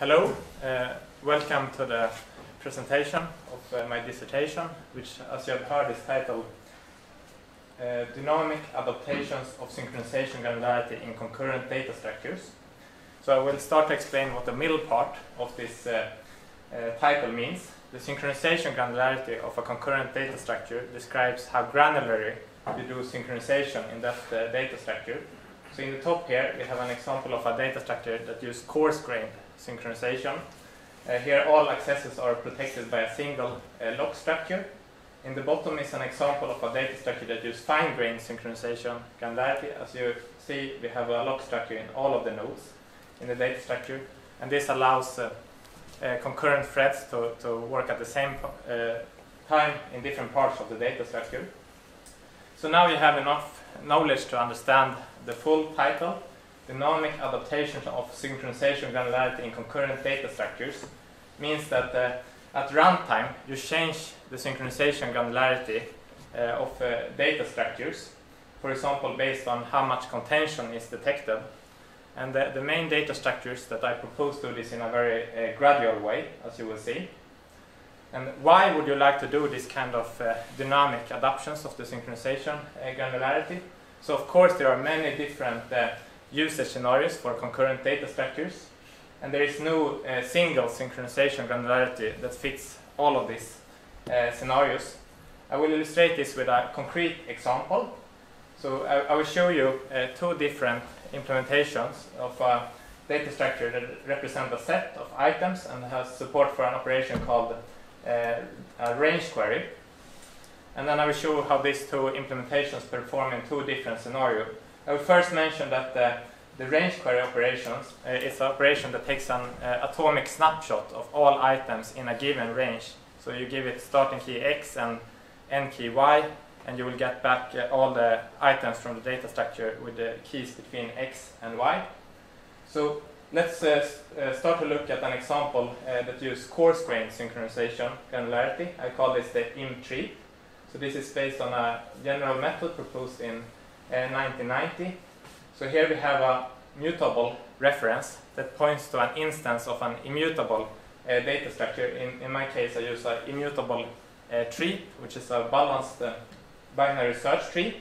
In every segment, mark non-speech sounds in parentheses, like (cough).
Hello, uh, welcome to the presentation of uh, my dissertation, which, as you have heard, is titled uh, Dynamic Adaptations of Synchronization Granularity in Concurrent Data Structures. So I will start to explain what the middle part of this uh, uh, title means. The synchronization granularity of a concurrent data structure describes how granularly you do synchronization in that uh, data structure. So in the top here, we have an example of a data structure that uses coarse-grained synchronization. Uh, here all accesses are protected by a single uh, lock structure. In the bottom is an example of a data structure that uses fine-grained synchronization granularity. As you see, we have a lock structure in all of the nodes in the data structure, and this allows uh, uh concurrent threads to, to work at the same uh, time in different parts of the data structure. So now you have enough knowledge to understand the full title, Dynamic Adaptation of Synchronization Granularity in Concurrent Data Structures, means that uh, at runtime you change the synchronization granularity uh, of uh, data structures, for example, based on how much contention is detected. And the, the main data structures that I propose do this in a very uh, gradual way, as you will see. And why would you like to do this kind of uh, dynamic adaptations of the synchronization uh, granularity? So of course there are many different uh, usage scenarios for concurrent data structures, and there is no uh, single synchronization granularity that fits all of these uh, scenarios. I will illustrate this with a concrete example. So I, I will show you uh, two different implementations of a data structure that represent a set of items and has support for an operation called uh, a range query. And then I will show how these two implementations perform in two different scenarios. I will first mention that uh, the range query operations uh, is an operation that takes an uh, atomic snapshot of all items in a given range. So you give it starting key x and end key y, and you will get back uh, all the items from the data structure with the keys between x and y. So let's uh, uh, start to look at an example that uses coarse grain synchronization granularity. I call this the IM tree. So this is based on a general method proposed in 1990. So here we have a mutable reference that points to an instance of an immutable uh, data structure. In, in my case, I use an immutable uh, tree, which is a balanced uh, binary search tree.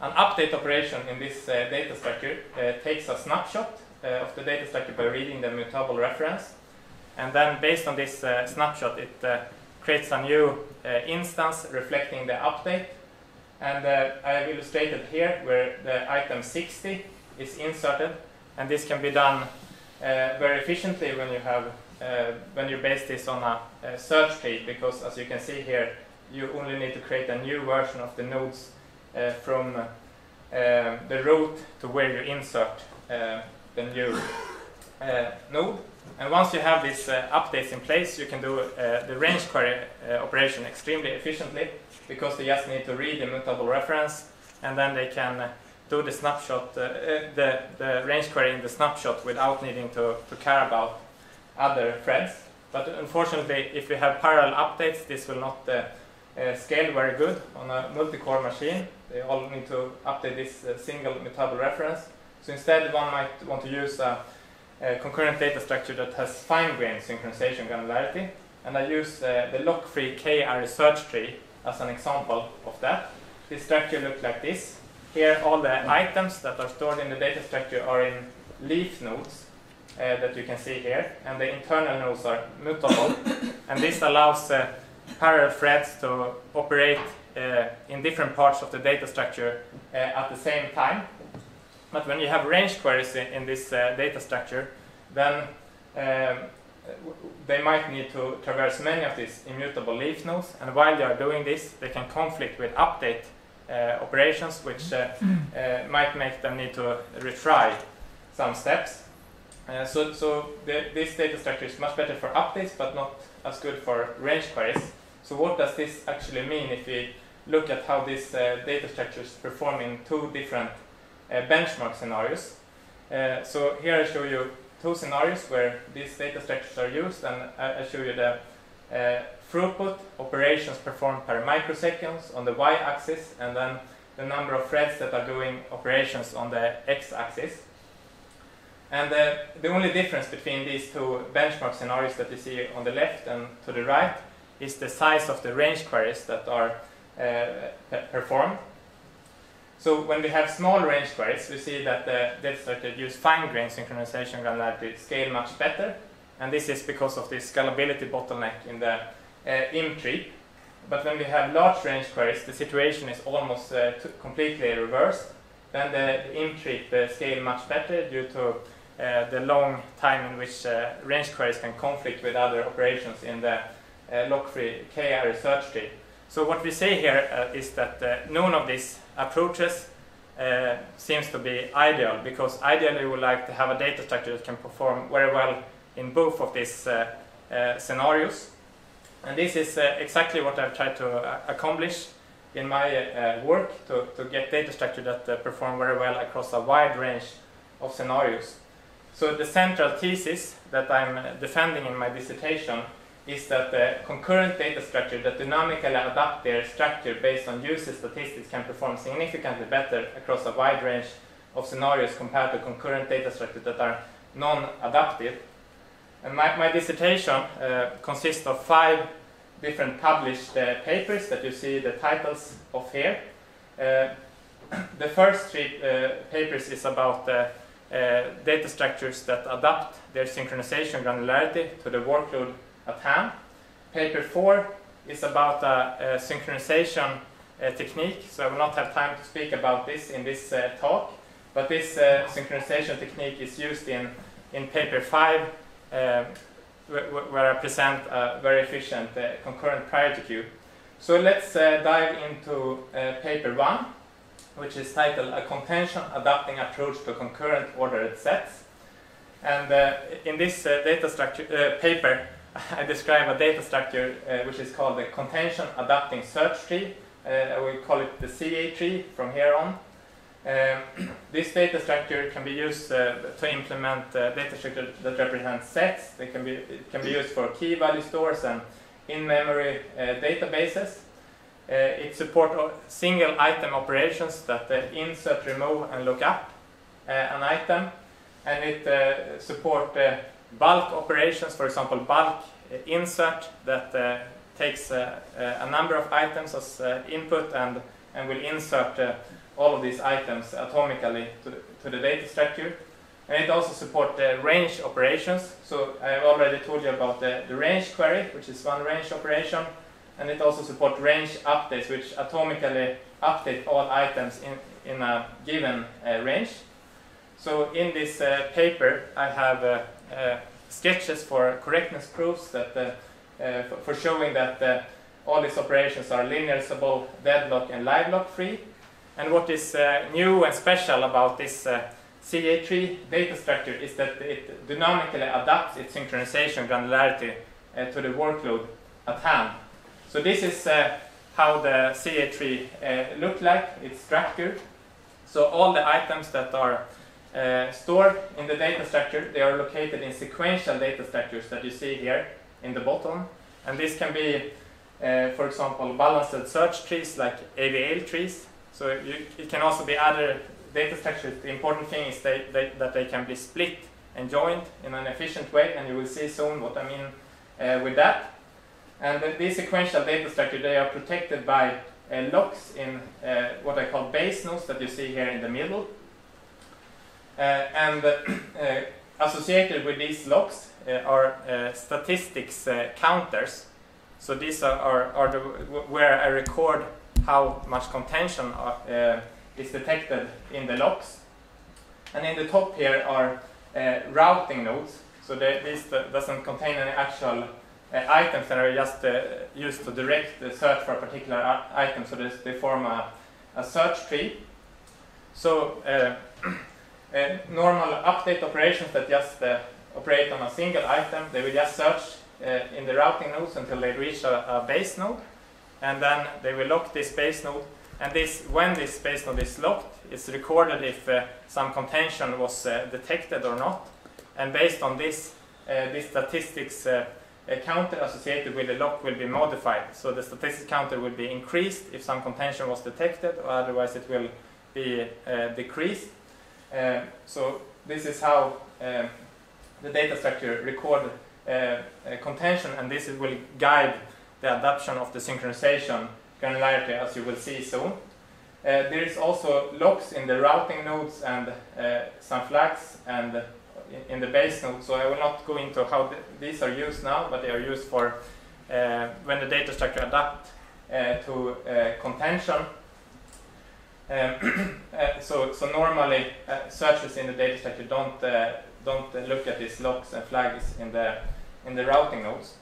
An update operation in this data structure takes a snapshot of the data structure by reading the mutable reference. And then based on this snapshot, it creates a new instance reflecting the update. And I have illustrated here where the item 60 is inserted. And this can be done very efficiently when you have uh, when you base this on a, a, search tree, because as you can see here, you only need to create a new version of the nodes uh, from uh, the root to where you insert the new uh, node. And once you have these uh, updates in place, you can do uh, the range query operation extremely efficiently because they just need to read the mutable reference and then they can do the snapshot, the, the range query in the snapshot without needing to, to care about other threads. But unfortunately, if we have parallel updates, this will not uh, uh, scale very good on a multi-core machine. They all need to update this uh, single mutable reference. So instead, one might want to use a, a concurrent data structure that has fine-grained synchronization granularity. And I use uh, the lock-free k-ary search tree as an example of that. This structure looks like this. Here, all the items that are stored in the data structure are in leaf nodes uh, that you can see here, and the internal nodes are mutable. (coughs) and this allows uh, parallel threads to operate uh, in different parts of the data structure uh, at the same time. But when you have range queries in, in this uh, data structure, then um, they might need to traverse many of these immutable leaf nodes, and while they are doing this, they can conflict with update uh, operations, which uh, uh, might make them need to retry some steps. Uh, so so the, this data structure is much better for updates, but not as good for range queries. So what does this actually mean if we look at how this uh, data structures perform in two different uh, benchmark scenarios. Uh, so here I show you two scenarios where these data structures are used and I, I show you the uh, throughput operations performed per microseconds on the y-axis and then the number of threads that are doing operations on the x-axis. And uh, the only difference between these two benchmark scenarios that you see on the left and to the right is the size of the range queries that are uh, performed. So when we have small range queries, we see that the data use fine-grained synchronization granularity scale much better. And this is because of this scalability bottleneck in the uh, IM tree. But when we have large range queries, the situation is almost uh, completely reversed. Then the, the IM tree uh, scale much better due to uh, the long time in which uh, range queries can conflict with other operations in the uh, lock-free k-ary search tree. So what we say here is that none of these approaches uh, seems to be ideal because ideally we would like to have a data structure that can perform very well in both of these uh, uh, scenarios. And this is exactly what I've tried to accomplish in my work to, to get data structure that perform very well across a wide range of scenarios. So the central thesis that I'm defending in my dissertation is that the concurrent data structure that dynamically adapt their structure based on user statistics can perform significantly better across a wide range of scenarios compared to concurrent data structures that are non-adaptive. And my, my dissertation uh, consists of five different published uh, papers that you see the titles of here. Uh, (clears throat) the first three uh, papers is about uh, uh, data structures that adapt their synchronization granularity to the workload at hand. Paper 4 is about a, a synchronization uh, technique, so I will not have time to speak about this in this uh, talk, but this uh, synchronization technique is used in, in paper 5, uh, where I present a very efficient concurrent priority queue. So let's dive into paper 1 which is titled A Contention Adapting Approach to Concurrent Ordered Sets. And uh, in this uh, data structure uh, paper, (laughs) I describe a data structure uh, which is called the Contention Adapting Search Tree. Uh, will call it the CA tree from here on. Um, (clears throat) this data structure can be used uh, to implement data structure that represents sets. They can be, it can be used for key value stores and in-memory databases. Uh, it supports single item operations that uh, insert, remove, and look up uh, an item. And it supports bulk operations, for example, bulk eh, insert that eh, takes eh, a number of items as input and, and will insert all of these items atomically to, to the data structure. And it also supports range operations. So I've already told you about the, the range query, which is one range operation and it also supports range updates, which atomically update all items in, in a given uh, range. So in this uh, paper, I have uh sketches for correctness proofs that uh, uh, for showing that all these operations are linear, linearizable, deadlock, and live lock free. And what is new and special about this CA tree data structure is that it dynamically adapts its synchronization granularity to the workload at hand. So this is uh, how the CA tree uh, look like. It's structured. So all the items that are uh, stored in the data structure, they are located in sequential data structures that you see here in the bottom. And this can be, uh, for example, balanced search trees like AVL trees. So you, it can also be other data structures. The important thing is they, they, that they can be split and joined in an efficient way, and you will see soon what I mean uh, with that. And these sequential data structure, they are protected by uh, locks in uh, what I call base nodes that you see here in the middle. Uh, and uh, associated with these locks uh, are uh, statistics counters. So these are, are, are the, where I record how much contention is detected in the locks. And in the top here are routing nodes. So this doesn't contain any actual uh, items that are just uh, used to direct the search for a particular item, so they form a, a search tree. So (clears throat) uh, normal update operations that just operate on a single item, they will just search in the routing nodes until they reach a, a base node, and then they will lock this base node and this, when this base node is locked, it's recorded if uh, some contention was uh, detected or not. And based on this, uh, these statistics counter associated with the lock will be modified. So the statistics counter will be increased if some contention was detected, or otherwise it will be uh, decreased. Uh, so this is how um, the data structure record uh, contention and this will guide the adoption of the synchronization granularity as you will see soon. Uh, there is also locks in the routing nodes and uh, some flags and in, in the base node. So I will not go into how th these are used now, but they are used for uh, when the data structure adapt uh, to uh, contention. Um, (clears throat) so, so normally searches in the data structure don't don't look at these locks and flags in the in the routing nodes.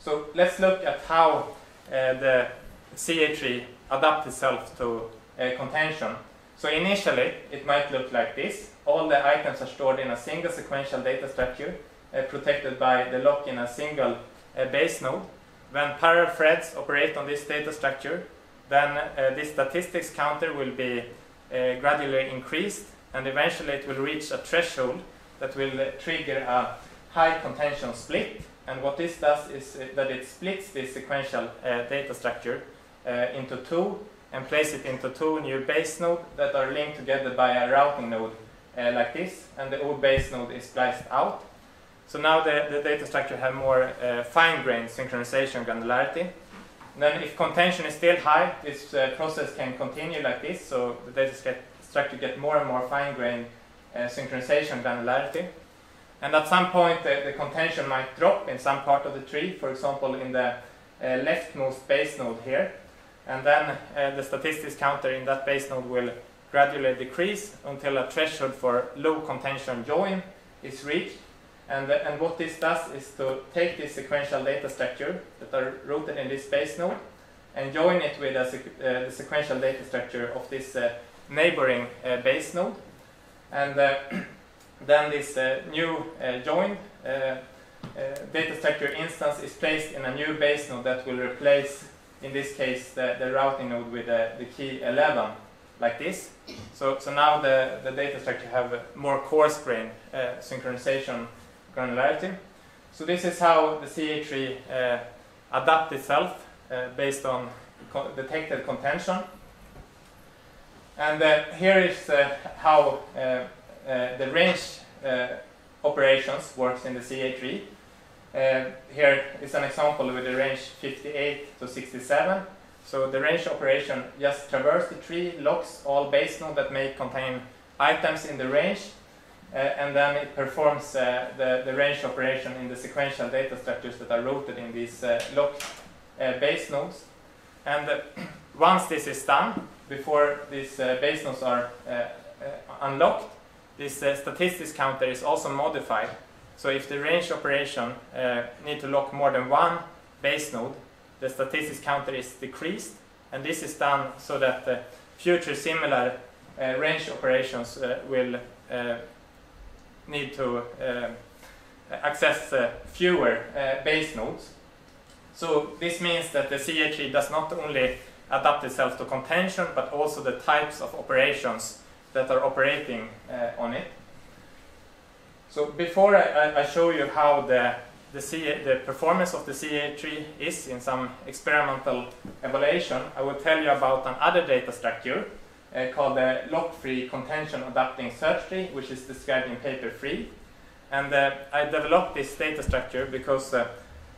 So let's look at how the CA tree adapts itself to contention. So initially, it might look like this. All the items are stored in a single sequential data structure, uh, protected by the lock in a single uh, base node. When parallel threads operate on this data structure, then uh, this statistics counter will be uh, gradually increased, and eventually it will reach a threshold that will uh, trigger a high contention split. And what this does is that it splits this sequential data structure into two and place it into two new base nodes that are linked together by a routing node uh, like this, and the old base node is spliced out. So now the, the data structure have more uh, fine-grained synchronization granularity. Then if contention is still high, this uh, process can continue like this, so the data get, structure get more and more fine-grained uh, synchronization granularity. And at some point, the contention might drop in some part of the tree, for example, in the uh, leftmost base node here. And then uh, the statistics counter in that base node will gradually decrease until a threshold for low contention join is reached. And, uh, and what this does is to take this sequential data structure that are rooted in this base node and join it with sequ uh, the sequential data structure of this uh, neighboring uh, base node. And uh, (clears throat) then this new joined data structure instance is placed in a new base node that will replace in this case, the, the routing node with the, the key 11, like this. So, so now the, the data structure have more coarse grain uh, synchronization granularity. So this is how the CA tree uh, adapt itself uh, based on co detected contention. And uh, here is uh, how uh, the range operations works in the CA tree. Uh, here is an example with the range 58 to 67. So the range operation just traverses the tree, locks all base nodes that may contain items in the range, and then it performs uh, the, the range operation in the sequential data structures that are rooted in these uh, locked uh, base nodes. And uh, (clears throat) once this is done, before these base nodes are unlocked, this statistics counter is also modified so if the range operation uh, need to lock more than one base node, the statistics counter is decreased, and this is done so that uh, future similar uh, range operations uh, will uh, need to uh, access uh, fewer uh, base nodes. So this means that the CA tree does not only adapt itself to contention, but also the types of operations that are operating uh, on it. So before I, I show you how the, the, the performance of the CA tree is in some experimental evaluation, I will tell you about another data structure uh, called the lock-free contention adapting search tree, which is described in paper 3. And uh, I developed this data structure because uh,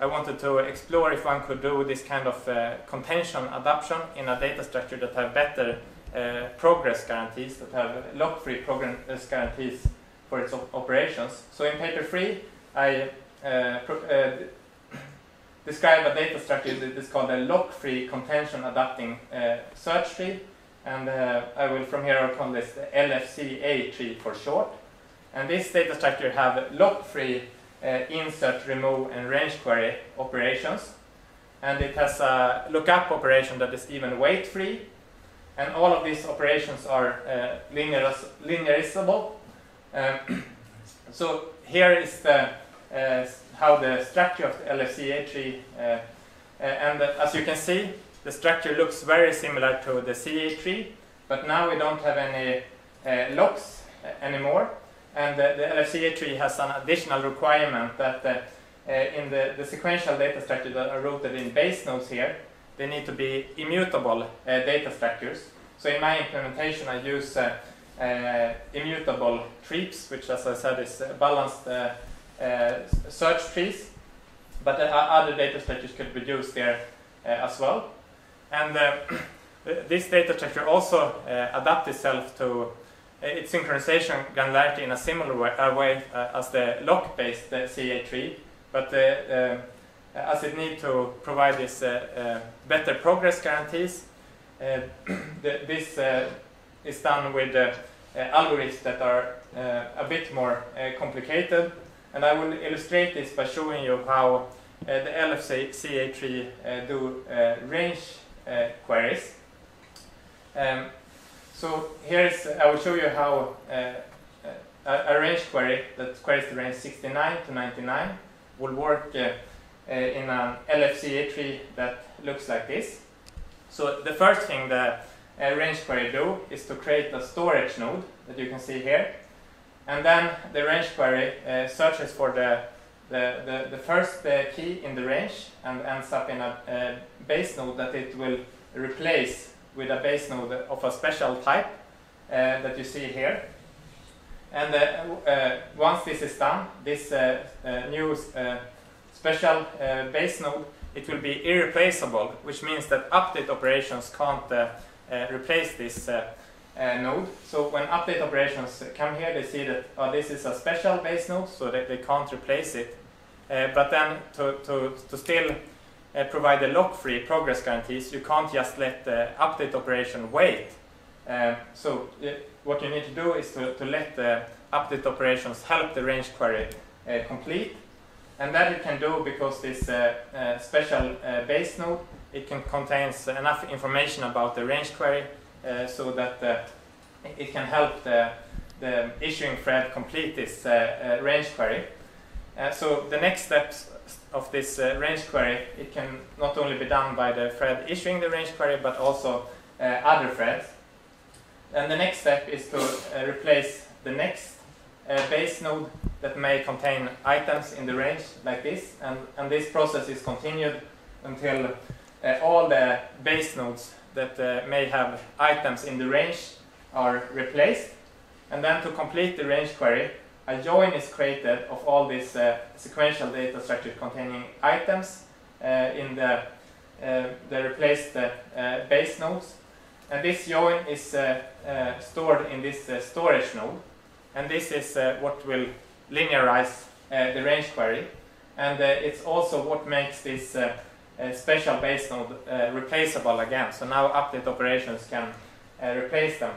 I wanted to explore if one could do this kind of uh, contention adaptation in a data structure that have better uh, progress guarantees, that have lock-free progress guarantees for its op operations. So in paper 3, I uh, describe a data structure that is called a lock-free contention adapting search tree. And uh, I will from here on call this LFCA tree for short. And this data structure have lock-free uh, insert, remove, and range query operations. And it has a lookup operation that is even wait-free. And all of these operations are uh, linearizable um, (coughs) so here is the, uh, how the structure of the LFCA tree, uh, uh, and as you can see, the structure looks very similar to the CA tree, but now we don't have any uh, locks uh, anymore, and the, the LFCA tree has an additional requirement that uh, in the, the sequential data structure that are rooted in base nodes here, they need to be immutable data structures. So in my implementation, I use uh, immutable trees, which, as I said, is uh, balanced uh, uh, search trees. But other data structures could be used there as well. And uh, (clears throat) this data structure also uh, adapts itself to uh, its synchronization granularity in a similar way, way as the lock-based CA tree, but as it needs to provide this better progress guarantees, (clears throat) this is done with uh, algorithms that are uh, a bit more uh, complicated. And I will illustrate this by showing you how the LFCA tree do range queries. Um, so here is, I will show you how a range query that queries the range 69 to 99 will work uh, uh, in an LFCA tree that looks like this. So the first thing that uh, range query do is to create a storage node that you can see here. And then the range query uh, searches for the, the, the, the first uh, key in the range and ends up in a, a base node that it will replace with a base node of a special type uh, that you see here. And uh, uh, once this is done, this new special base node, it will be irreplaceable, which means that update operations can't uh, replace this uh, uh, node. So when update operations come here, they see that oh, this is a special base node, so they, they can't replace it. but then to, to, to still provide the lock-free progress guarantees, you can't just let the update operation wait. so what you need to do is to, to let the update operations help the range query uh, complete. And that you can do because this uh, uh, special base node it can contains enough information about the range query uh, so that uh, it can help the, the issuing thread complete this uh, range query. so the next steps of this range query, it can not only be done by the thread issuing the range query, but also other threads. And the next step is to replace the next uh, base node that may contain items in the range like this and, and this process is continued until uh, all the base nodes that uh, may have items in the range are replaced. And then to complete the range query, a join is created of all these uh, sequential data structures containing items uh, in the, uh, the replaced uh, base nodes. And this join is stored in this storage node. And this is what will linearize the range query. And it's also what makes this special base node uh, replaceable again. So now update operations can uh, replace them.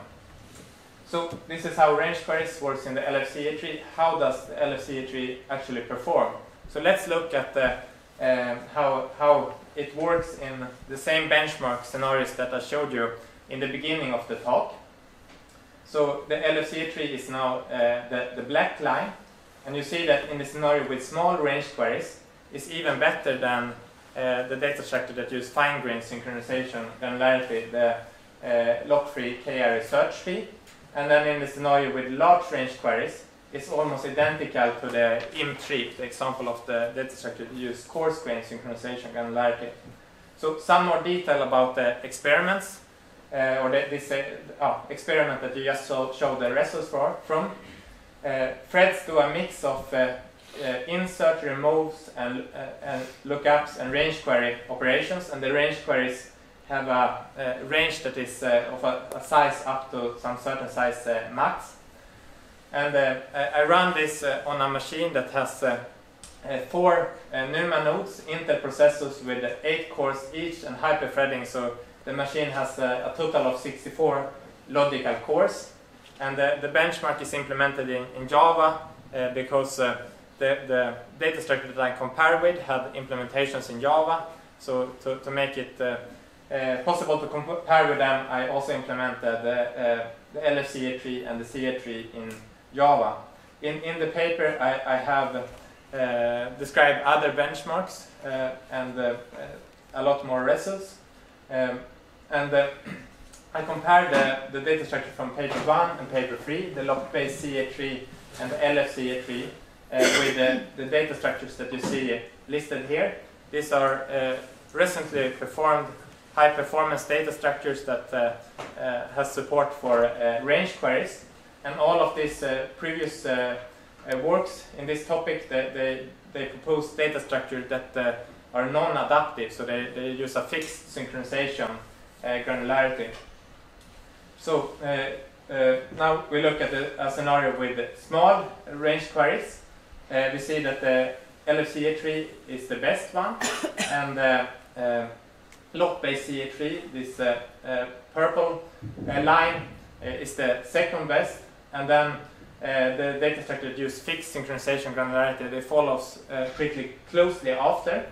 So this is how range queries works in the LFCA tree. How does the LFCA tree actually perform? So let's look at the, um, how, how it works in the same benchmark scenarios that I showed you in the beginning of the talk. So the LFCA tree is now uh, the, the black line. And you see that in the scenario with small range queries, is even better than uh, the data structure that use fine-grained synchronization granularity, the uh, lock-free k-ary search tree. And then in the scenario with large range queries, it's almost identical to the IM tree, the example of the data structure that use coarse-grained synchronization granularity. So some more detail about the experiments, uh, or the, this uh, oh, experiment that you just showed the results for, from. Uh, threads do a mix of uh, insert, removes, and, uh, and lookups and range query operations, and the range queries have a, a range that is uh, of a, a, size up to some certain size uh, max. And uh, I run this on a machine that has four NUMA nodes, Intel processors with eight cores each and hyper-threading, so the machine has a total of 64 logical cores. And the benchmark is implemented in, in Java because the, the data structure that I compare with had implementations in Java. So to, to make it uh, uh, possible to compare with them, I also implemented the, uh, the LFCA tree and the CA tree in Java. In, in the paper, I, I have uh, described other benchmarks uh, and uh, a lot more results. Um, and (clears throat) I compared the, the data structure from paper 1 and paper 3, the lock-based CA tree and the LFCA tree, Uh, with the, the, data structures that you see listed here. These are uh, recently performed high performance data structures that uh, uh has support for uh, range queries. and all of these previous works in this topic, they, they, propose data structures that are non-adaptive, so they, they use a fixed synchronization granularity. So uh, now we look at a, a, scenario with small range queries. Eh, uh, we see eh, that the LFCA tree is the best one, (coughs) and eh, uh, uh, lock-based CA tree, this purple line, is the second best, and then the data structure that use fixed synchronization granularity, they follows pretty closely after.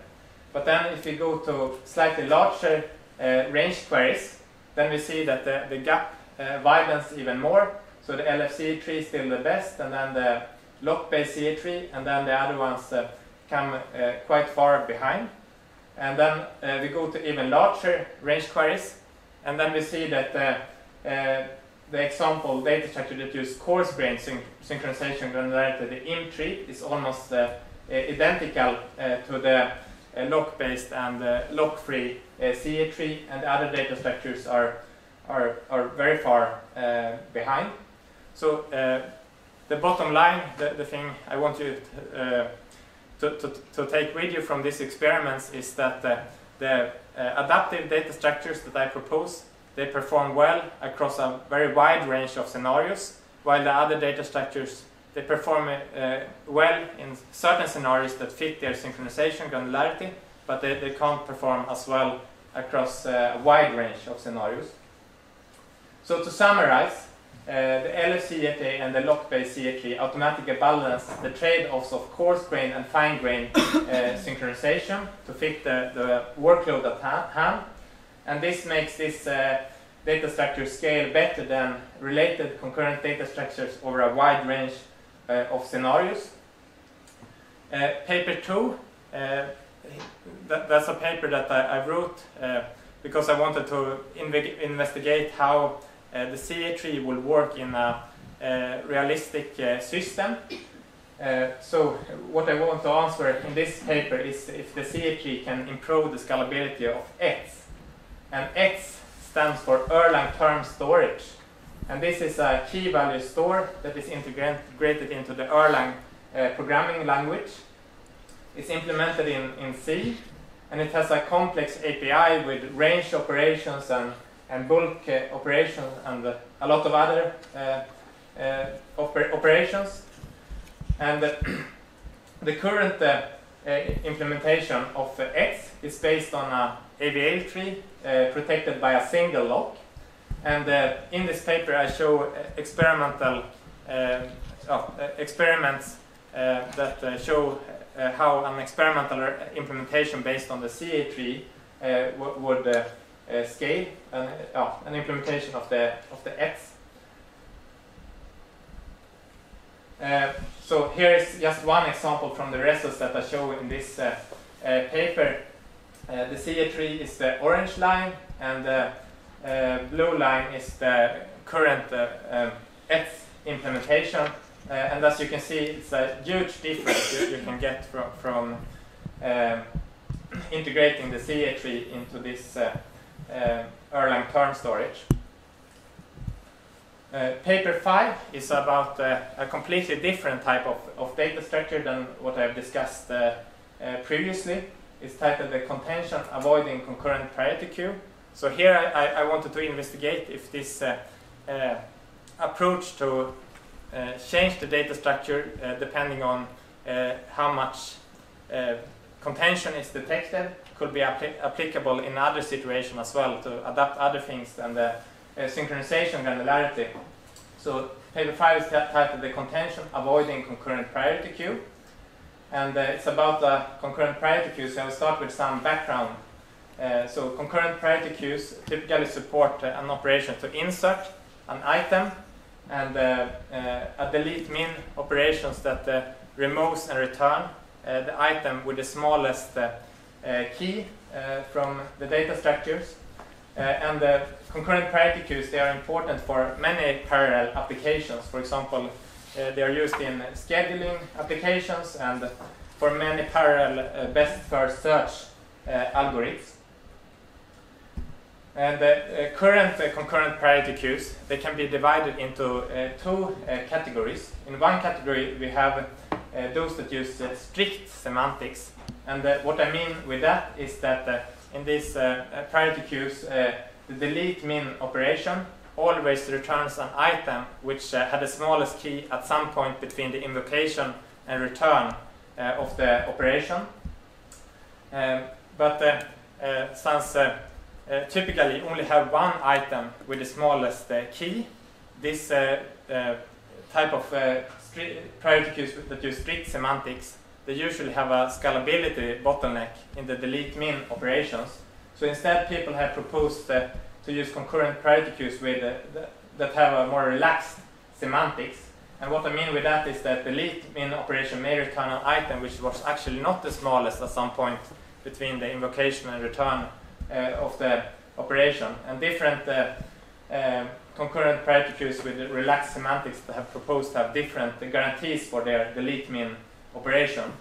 But then if we go to slightly larger range queries, then we see that the, the gap widens even more. So the LFC tree is still the best, and then the lock-based CA tree, and then the other ones uh, come uh, quite far behind. And then uh, we go to even larger range queries, and then we see that uh, uh, the example data structure that uses coarse grain syn synchronization granularity, the IM tree, is almost identical to the lock-based and lock-free CA tree, and the other data structures are are, are very far uh, behind. So uh, the bottom line, the, the thing I want you uh, to, to, to, take with you from these experiments is that the adaptive data structures that I propose, they perform well across a very wide range of scenarios, while the other data structures they perform uh, well in certain scenarios that fit their synchronization granularity, but they, they can't perform as well across uh, a wide range of scenarios. So to summarize, uh, the LFCA and the lock-based CA automatically balance the trade-offs of coarse grain and fine grain uh, (coughs) synchronization to fit the, the workload at hand. And this makes this uh, data structure scale better than related concurrent data structures over a wide range uh, of scenarios. Uh, paper 2, uh, that, that's a paper that I, I wrote because I wanted to investigate how the CA tree will work in a, a realistic uh, system. So what I want to answer in this paper is if the CA tree can improve the scalability of ETS. And ETS stands for Erlang term storage. And this is a key value store that is integrated into the Erlang uh, programming language. It's implemented in, in C, and it has a complex API with range operations and and bulk uh, operations and uh, a lot of other uh, uh oper operations. And uh, (clears throat) the current uh, implementation of ETS is based on a AVL tree protected by a single lock. And in this paper, I show experimental oh, experiments that show uh, how an experimental implementation based on the CA tree uh, would uh, scale and uh, an implementation of the of the ETS. Uh, so here is just one example from the results that I show in this uh, paper. The CA tree is the orange line, and the blue line is the current um, ETS implementation. and as you can see, it's a huge difference you, you can get from, from (clears throat) integrating the CA tree into this uh, Erlang term storage. Uh, paper 5 is about uh, a completely different type of, of data structure than what I've discussed uh, uh, previously. It's titled the contention avoiding concurrent priority queue. So here I, I wanted to investigate if this uh, approach to change the data structure depending on how much contention is detected could be applicable in other situations as well to adapt other things than the uh, synchronization granularity. So paper 5 is titled The Contention Avoiding Concurrent Priority Queue. And uh, it's about the concurrent priority queue, so I'll start with some background. Uh, so concurrent priority queues typically support uh, an operation to insert an item and uh, uh, a delete min operations that removes and return the item with the smallest key uh, from the data structures. Uh, and the concurrent priority queues, they are important for many parallel applications. For example, they are used in scheduling applications and for many parallel best first search algorithms. And the uh, current uh, concurrent priority queues, they can be divided into uh, two uh, categories. In one category, we have uh, those that use uh, strict semantics. And uh, what I mean with that is that uh, in these uh, priority queues, the delete min operation always returns an item which had the smallest key at some point between the invocation and return of the operation. Um, but since uh, typically only have one item with the smallest uh, key. This uh, type of priority queues that use strict semantics, they usually have a scalability bottleneck in the delete min operations. So instead, people have proposed to use concurrent priority queues with, that have a more relaxed semantics. And what I mean with that is that the delete min operation may return an item which was actually not the smallest at some point between the invocation and return uh, of the operation. And different uh, um, concurrent priority queues with relaxed semantics have proposed to have different guarantees for their delete min operation.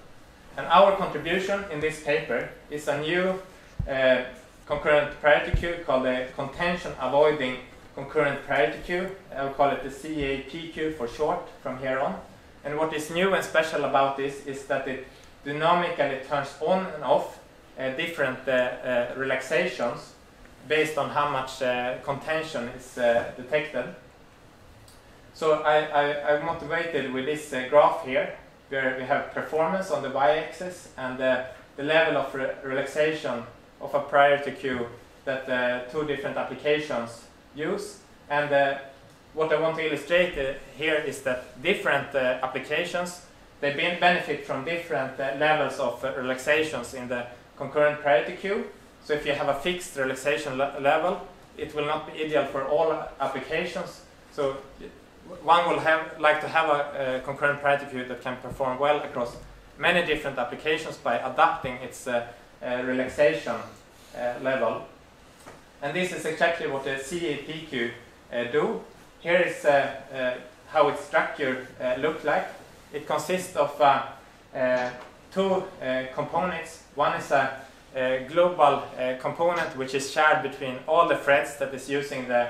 And our contribution in this paper is a new uh, concurrent priority queue called the contention avoiding concurrent priority queue. I will call it the CAPQ for short from here on. And what is new and special about this is that it dynamically turns on and off uh, different uh, uh, relaxations based on how much contention is detected. So I, I, I motivated with this graph here, where we have performance on the y-axis and the level of re relaxation of a priority queue that uh, two different applications use. And uh, what I want to illustrate uh, here is that different applications, they benefit from different levels of relaxations in the concurrent priority queue. So if you have a fixed relaxation le level, it will not be ideal for all applications. So one will have like to have a, a concurrent priority queue that can perform well across many different applications by adapting its uh, uh, relaxation uh, level. And this is exactly what the CAPQ uh, do. Here is uh, how its structure looks like. It consists of two components one is a, global component which is shared between all the threads that is using the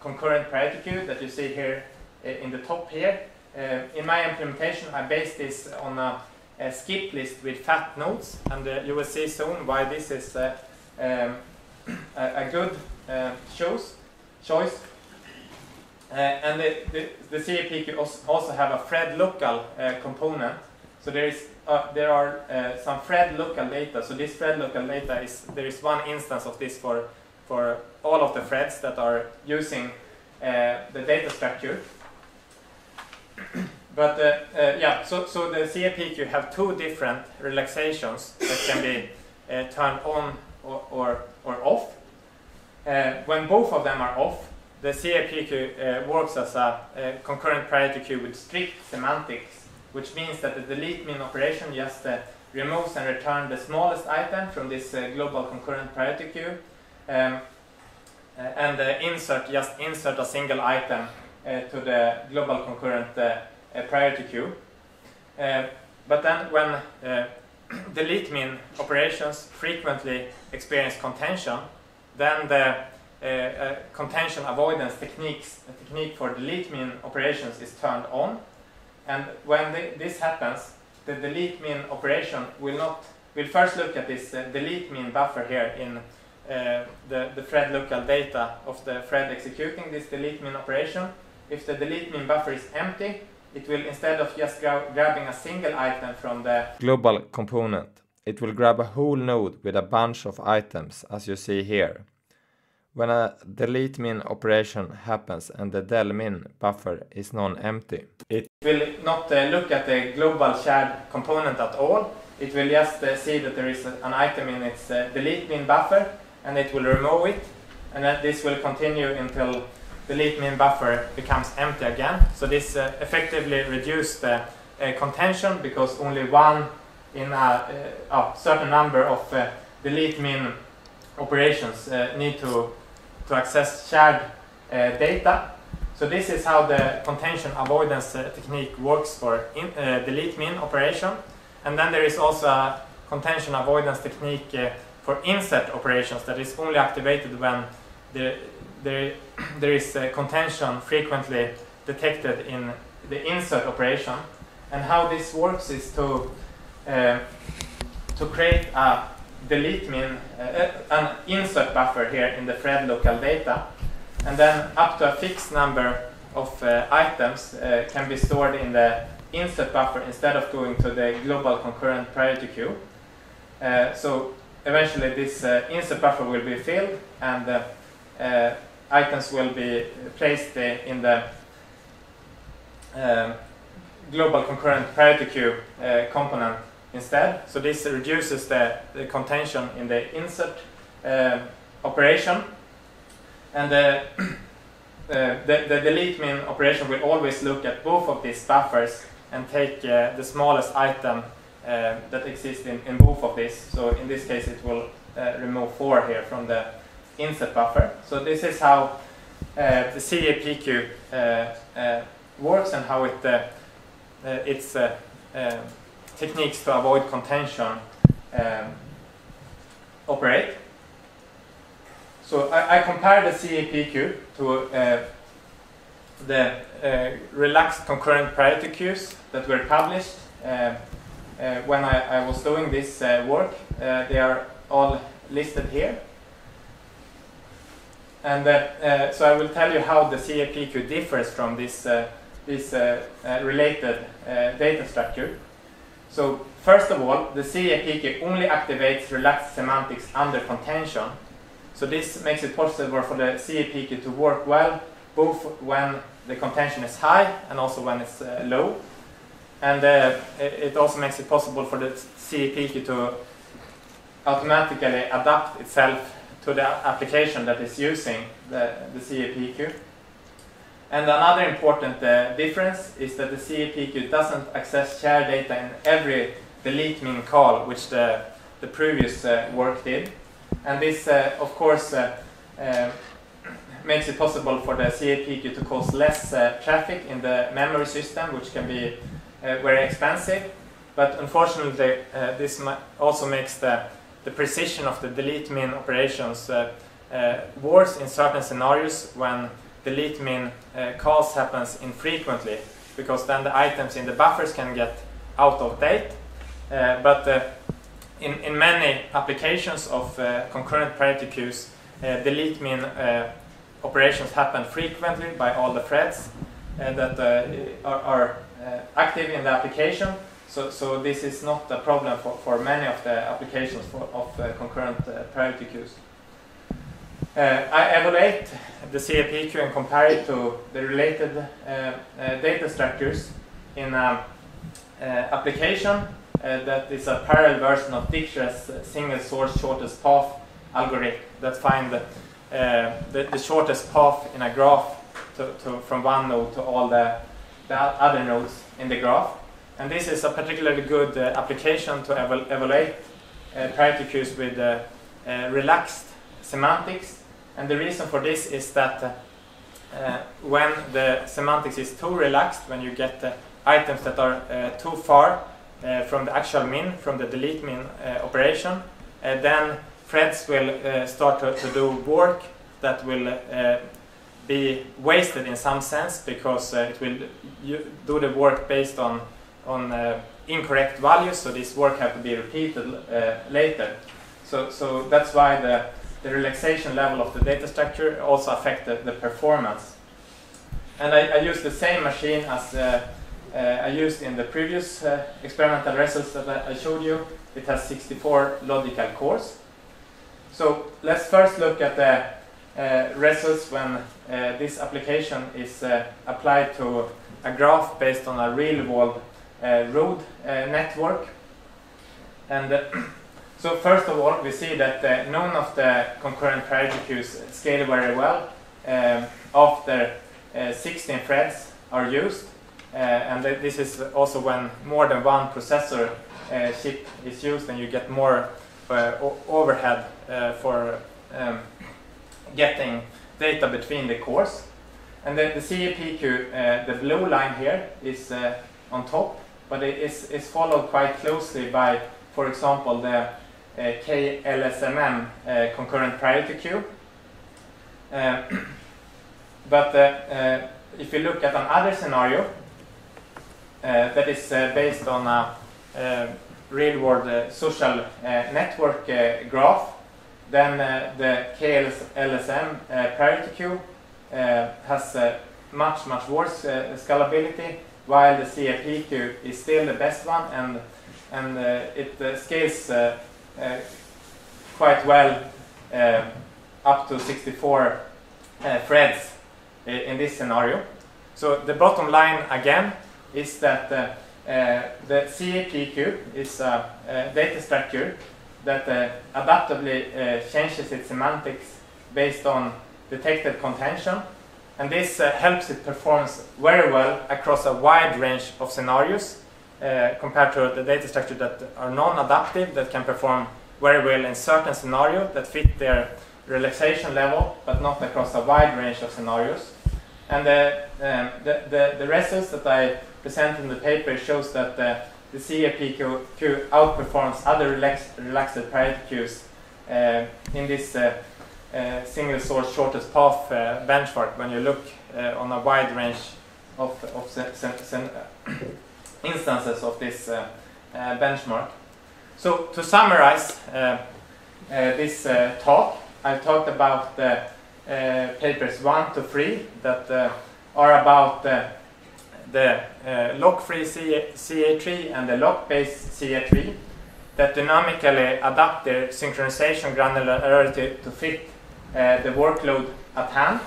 concurrent priority queue that you see here uh, in the top here. Uh, in my implementation, I based this on a, a skip list with fat nodes, and uh, you will see soon why this is um, (clears throat) a, a, good choice. choice. and the, the, the also have a thread local component. So there is uh, there are uh, some thread local data. So this thread local data is there is one instance of this for for all of the threads that are using uh, the data structure. (clears throat) but uh, uh, yeah, so so the CAPQ have two different relaxations that can be turned on or or, or off. when both of them are off, the CAPQ works as a, concurrent priority queue with strict semantics which means that the delete min operation just uh, removes and returns the smallest item from this uh, global concurrent priority queue. Um, Eh, and eh, insert just insert a single item eh, to the global concurrent priority queue. but then when (clears throat) delete min operations frequently experience contention, then the uh, uh, contention avoidance techniques, technique for delete min operations is turned on, and when the, this happens, the delete min operation will not, we'll first look at this uh, delete min buffer here in the, the thread local data of the thread executing this delete min operation. If the delete min buffer is empty, it will instead of just gra grabbing a single item from the global component, it will grab a whole node with a bunch of items as you see here. When a delete min operation happens and the del min buffer is non-empty, it will not uh, look at the global shared component at all. It will just uh, see that there is an item in its uh, delete min buffer and it will remove it and then this will continue until the delete min buffer becomes empty again. So this uh, effectively reduces the uh, contention because only one in a, uh, a certain number of delete min operations need to to access shared uh, data. So this is how the contention avoidance uh, technique works for in, uh, delete min operation. And then there is also a contention avoidance technique for insert operations that is only activated when there, there, (clears throat) there is contention frequently detected in the insert operation. And how this works is to, uh, to create a delete min, uh, an insert buffer here in the thread local data. And then up to a fixed number of uh, items uh, can be stored in the insert buffer instead of going to the global concurrent priority queue. Uh, so eventually this uh, insert buffer will be filled and uh, items will be placed in the um, global concurrent priority queue component instead. So this reduces the, the contention in the insert uh, operation. And the, (clears throat) uh, the, the, delete min operation will always look at both of these buffers and take uh, the smallest item uh, that exists in, in both of these. So in this case it will uh, remove 4 here from the insert buffer. So this is how uh, the CAPQ works and how it it's techniques to avoid contention um, operate. So I, I compare the CAPQ to uh, the uh, relaxed concurrent priority queues that were published uh, uh Uh, when I, I, was doing this uh, work. Uh, they are all listed here. And uh, uh, so I will tell you how the CAPQ differs from this, this related data structure. So first of all, the CAPQ only activates relaxed semantics under contention. So this makes it possible for the CAPQ to work well both when the contention is high and also when it's uh, low. And uh, it also makes it possible for the CAPQ to automatically adapt itself to the application that is using the, the CAPQ. And another important uh, difference is that the CAPQ doesn't access share data in every delete min call, which the, the previous uh, work did. And this, uh, of course, uh, uh, (clears throat) makes it possible for the CAPQ to cause less uh, traffic in the memory system, which can be very expensive. But unfortunately, this also makes the, the precision of the delete min operations worse in certain scenarios when delete min uh, calls happens infrequently because then the items in the buffers can get out of date. Uh, but uh, in, in many applications of uh, concurrent priority queues, uh, delete min uh, operations happen frequently by all the threads that are, are active in the application. So, so this is not a problem for, for many of the applications for, of concurrent priority queues. Uh, I evaluate the CAPQ and compare it to the related uh, uh, data structures in an application that is a parallel version of Dijkstra's single source shortest path algorithm that find uh, the, the, shortest path in a graph to, to, from one node to all the, the, other nodes in the graph. And this is a particularly good uh, application to eval evaluate uh, priority queues with relaxed semantics and the reason for this is that uh, when the semantics is too relaxed, when you get uh, items that are uh, too far uh, from the actual min, from the delete min uh, operation, uh, then threads will start to, to, do work that will be wasted in some sense because it will do the work based on, on incorrect values, so this work have to be repeated later. So, so that's why the the relaxation level of the data structure also affected the performance. And I, I used the same machine as uh, uh, I used in the previous uh, experimental results that I, showed you. It has 64 logical cores. So let's first look at the uh, results when uh, this application is uh, applied to a graph based on a real-world road network. And (clears throat) So first of all, we see that uh, none of the concurrent priority queues scale very well after uh, 16 threads are used. Uh, and th this is also when more than one processor uh, chip is used and you get more uh, overhead uh, for um, getting data between the cores. And then the CAPQ, uh, the blue line here, is uh, on top, but it is, is followed quite closely by, for example, the uh, KLSMM concurrent priority queue. (clears throat) but if you look at another scenario that is based on a real world social network graph, then the KLSM priority queue has much much worse scalability while the CAP queue is still the best one and and uh, it uh, scales uh, quite well up to 64 threads in this scenario. So the bottom line again is that uh, the CAP queue is a, a data structure that uh, adaptively uh, changes its semantics based on detected contention and this uh, helps it performs very well across a wide range of scenarios uh, compared to the data structure that are non-adaptive that can perform very well in certain scenarios that fit their relaxation level but not across a wide range of scenarios. And uh, um, the, the, the, results that I present in the paper shows that uh, the CAP outperforms other relaxed, relaxed priority queues uh, in this uh, uh, single source shortest path uh, benchmark when you look uh, on a wide range of, of instances of this benchmark. So to summarize this talk, I talked about the papers 1 to 3 that are about the uh, lock-free CA, tree and the lock-based CA tree that dynamically adapt their synchronization granularity to fit uh, the workload at hand.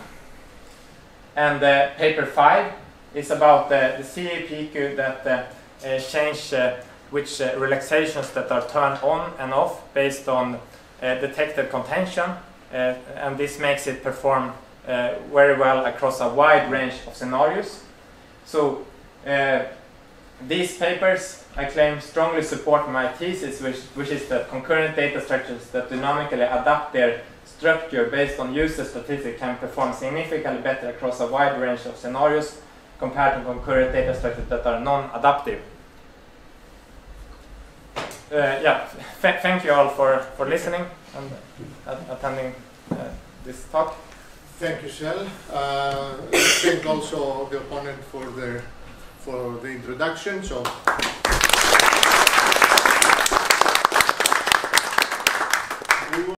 And uh, paper 5 is about the, the CAPQ that uh, change which relaxations that are turned on and off based on detected contention. and this makes it perform very well across a wide range of scenarios. So these papers, I claim, strongly support my thesis, which, which is that concurrent data structures that dynamically adapt their structure based on user statistics can perform significantly better across a wide range of scenarios compared to concurrent data structures that are non-adaptive. Uh, yeah, th thank you all for, for listening and uh, attending uh, this talk. Thank you, Kjell. Uh, (coughs) thank also the opponent for the for the introduction. So.